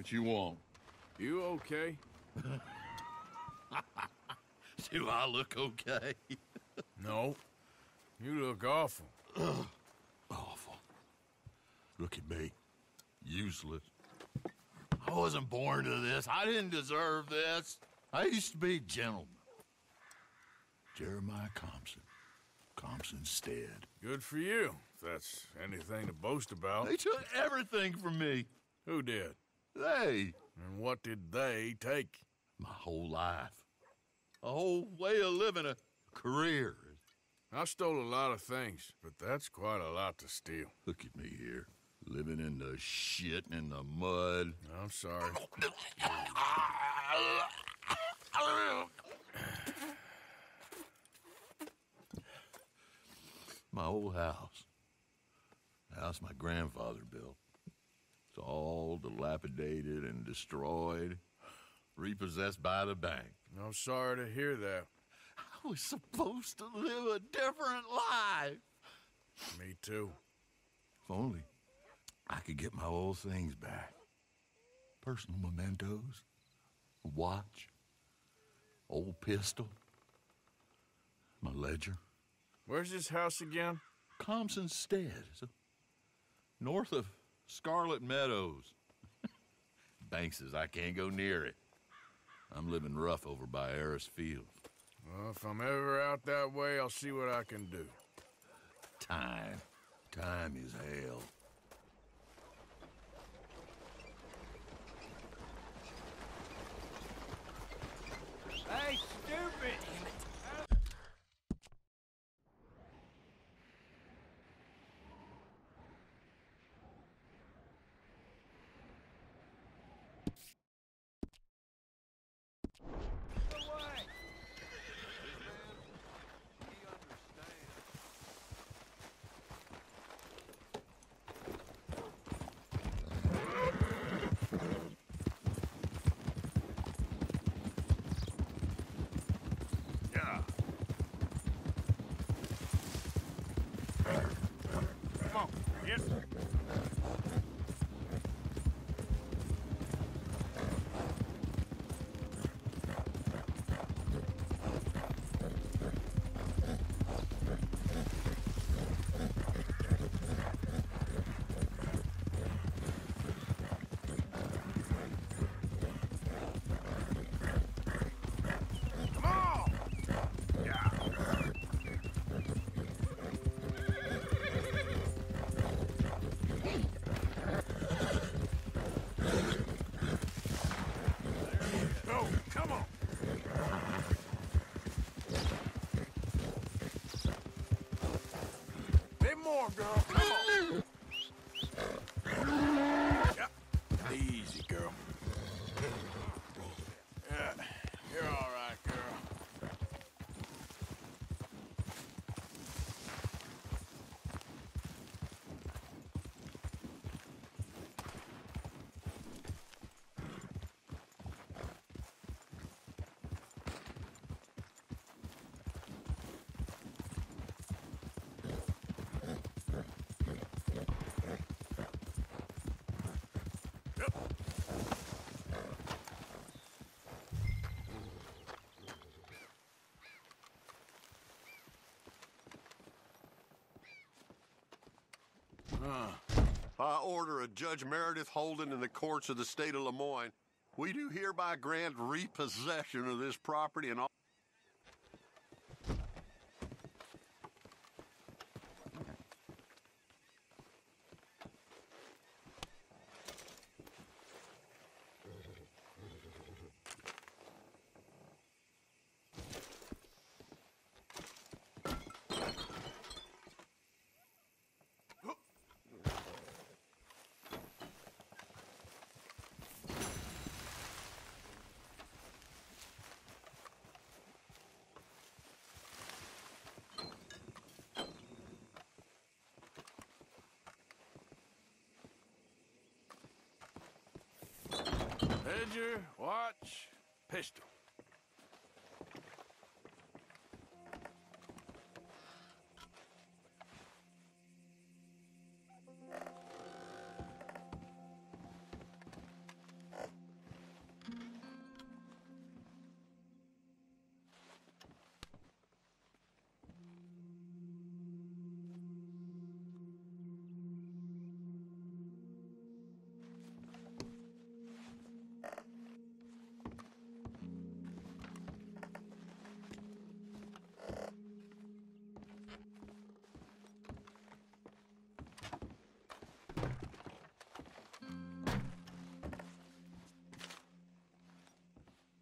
What you want? You okay? Do I look okay? No. You look awful. Awful. Look at me. Useless. I wasn't born to this. I didn't deserve this. I used to be a gentleman. Jeremiah Compson. Compson Stead. Good for you, if that's anything to boast about. They took everything from me. Who did? They. And what did they take? My whole life. A whole way of living, a career. I stole a lot of things, but that's quite a lot to steal. Look at me here. Living in the shit and the mud. I'm sorry. My old house. House my grandfather built. It's all dilapidated and destroyed. Repossessed by the bank. I'm sorry to hear that. I was supposed to live a different life. Me too. If only I could get my old things back. Personal mementos, a watch, old pistol, my ledger. Where's this house again? Compson Stead, north of Scarlett Meadows. Banks says I can't go near it. I'm living rough over by Harris Field. Well, if I'm ever out that way, I'll see what I can do. Time. Time is hell. Hey, stupid! Order of Judge Meredith Holden in the courts of the state of Lemoyne, we do hereby grant repossession of this property and all. Ledger, watch, pistol.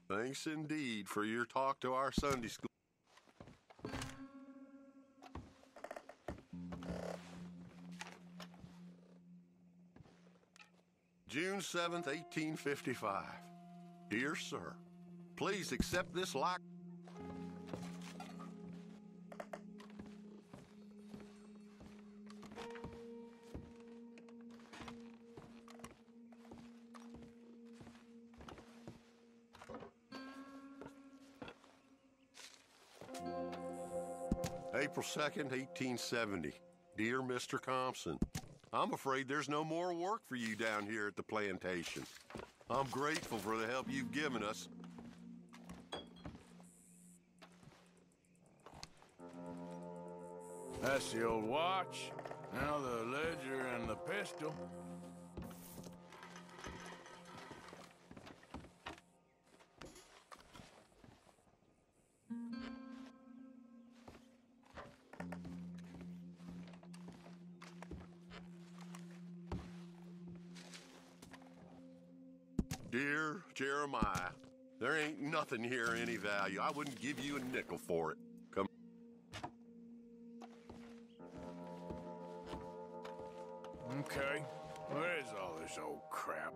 Thanks indeed for your talk to our Sunday school. June 7th, 1855. Dear Sir, please accept this like. April 2nd, 1870. Dear Mr. Thompson, I'm afraid there's no more work for you down here at the plantation. I'm grateful for the help you've given us. That's the old watch. Now the ledger and the pistol. There ain't nothing here any value. I wouldn't give you a nickel for it. Come. Okay. Where's all this old crap?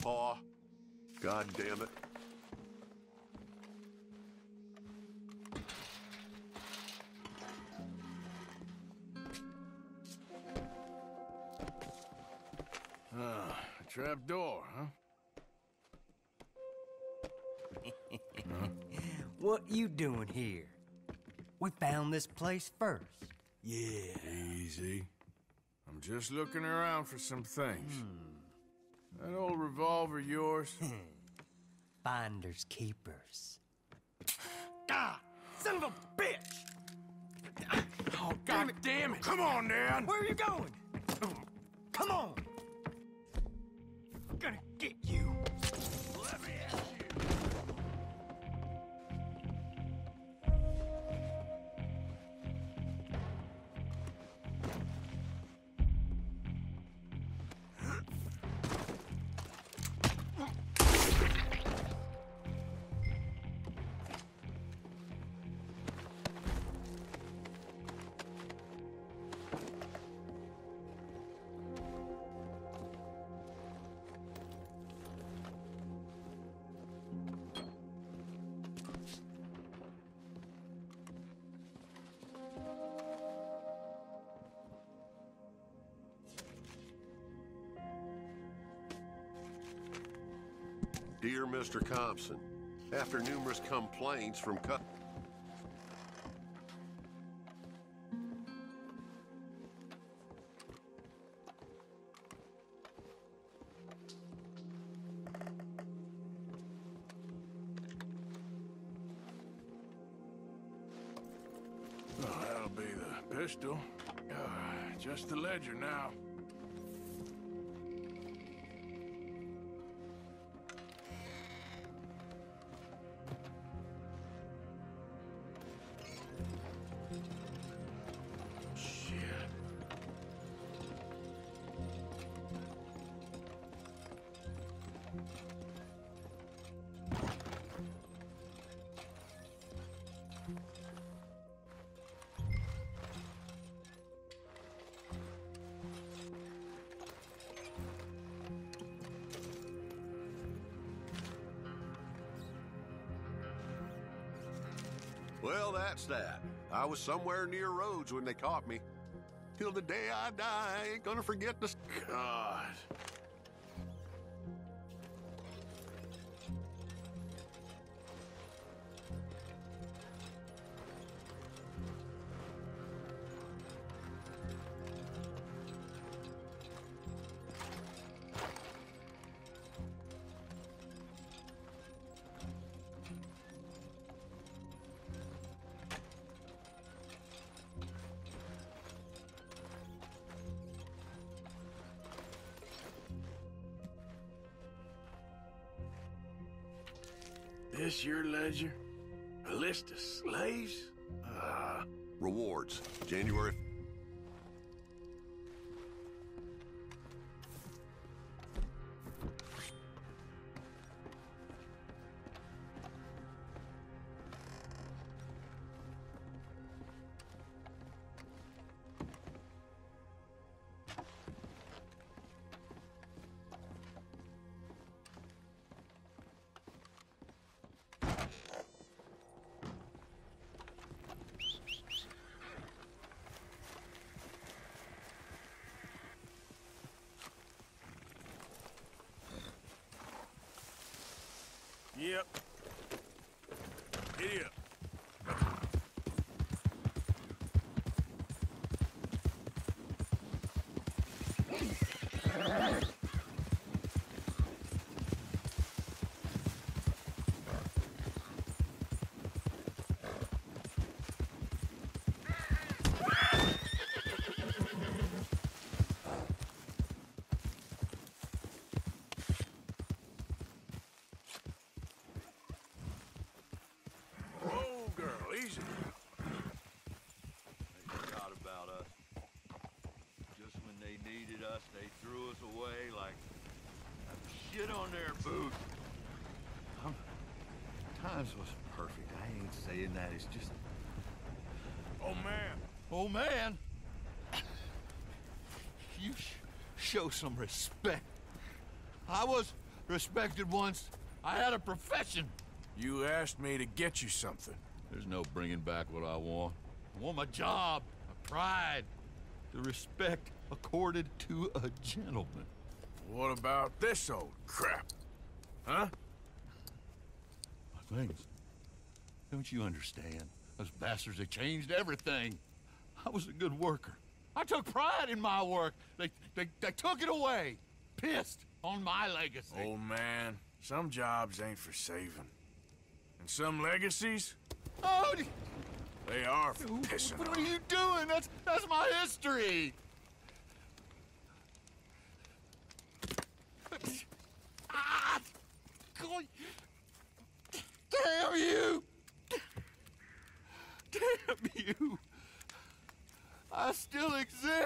Paw. God damn it. Ah, a trap door, huh? What you doing here? We found this place first. Yeah. Easy. I'm just looking around for some things. That old revolver yours? Finders keepers. Ah! Son of a bitch! oh, God damn it! Come on, Dan! Where are you going? Come on! Dear Mr. Thompson, after numerous complaints from cu- Oh, that'll be the pistol. Uh, just the ledger now. Well, that's that. I was somewhere near Rhodes when they caught me. Till the day I die, I ain't gonna forget this. God. This your ledger? A list of slaves? Uh, Rewards, January. Yep. Giddy up. Whoa, girl, easy. They forgot about us. Just when they needed us, they threw us away like shit on their boots. I'm, times was perfect. I ain't saying that. It's just, Oh, man. oh man, you sh show some respect. I was respected once. I had a profession. You asked me to get you something. There's no bringing back what I want. I want my job, my pride, the respect accorded to a gentleman. What about this old crap? Huh? My things. Don't you understand? Those bastards, they changed everything. I was a good worker. I took pride in my work. They, they, they took it away. Pissed on my legacy. Old man, some jobs ain't for saving. And some legacies? Oh! They are for what pissing what on. are you doing? That's, that's my history. Ah! God. Damn you! Damn you! I still exist!